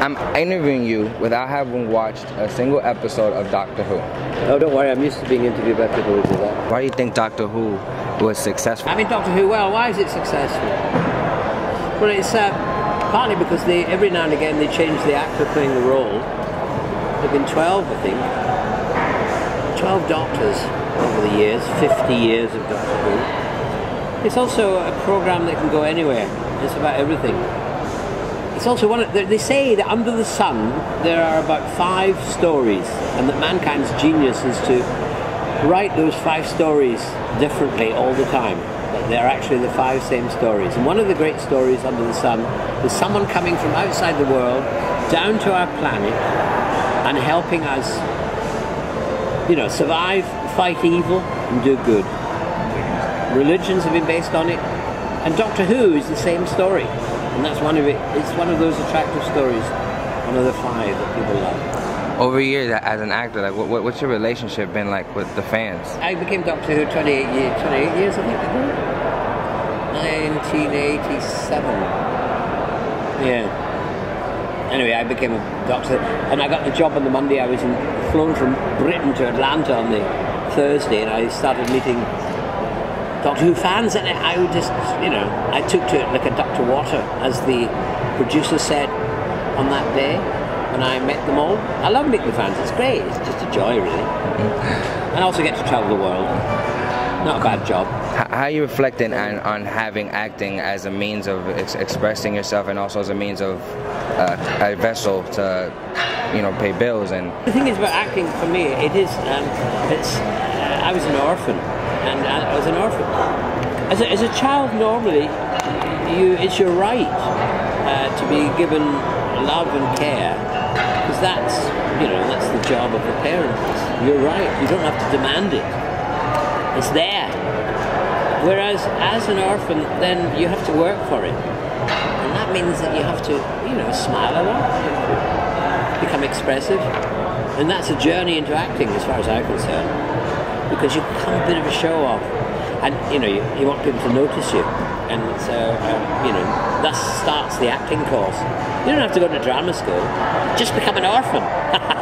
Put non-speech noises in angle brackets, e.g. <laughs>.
I'm interviewing you without having watched a single episode of Doctor Who. Oh, don't worry, I'm used to being interviewed by people who do that. Why do you think Doctor Who was successful? I mean, Doctor Who, well, why is it successful? Well, it's uh, partly because they every now and again they change the actor playing the role. There have been 12, I think. 12 doctors over the years, 50 years of Doctor Who. It's also a program that can go anywhere. It's about everything. It's also one of, they say that under the sun there are about five stories, and that mankind's genius is to write those five stories differently all the time. But they're actually the five same stories. And one of the great stories under the sun is someone coming from outside the world down to our planet and helping us, you know, survive, fight evil, and do good. Religions have been based on it, and Doctor Who is the same story and that's one of it. It's one of those attractive stories, one of the five that people love. Over years as an actor, like what, what's your relationship been like with the fans? I became Doctor Who 28 years, 28 years I think 1987. Yeah. Anyway, I became a doctor, and I got the job on the Monday. I was in, flown from Britain to Atlanta on the Thursday, and I started meeting Doctor Who fans, and I would just, you know, I took to it like a duck to water, as the producer said on that day when I met them all. I love meeting the fans, it's great, it's just a joy, really. And I also get to travel the world. Not a bad job. How are you reflecting on, on having acting as a means of ex- expressing yourself and also as a means of uh, a vessel to, you know, pay bills and. The thing is about acting for me, it is, um, it's, uh, I was an orphan and I was an orphan. As a, as a child, normally, you it's your right uh, to be given love and care, because that's you know that's the job of the parents. You're right. You don't have to demand it. It's there. Whereas as an orphan, then you have to work for it, and that means that you have to you know smile a lot, become expressive, and that's a journey into acting, as far as I'm concerned because you become a bit of a show off. And you know, you, you want people to notice you. And so, um, you know, that starts the acting course. You don't have to go to drama school, just become an orphan. <laughs>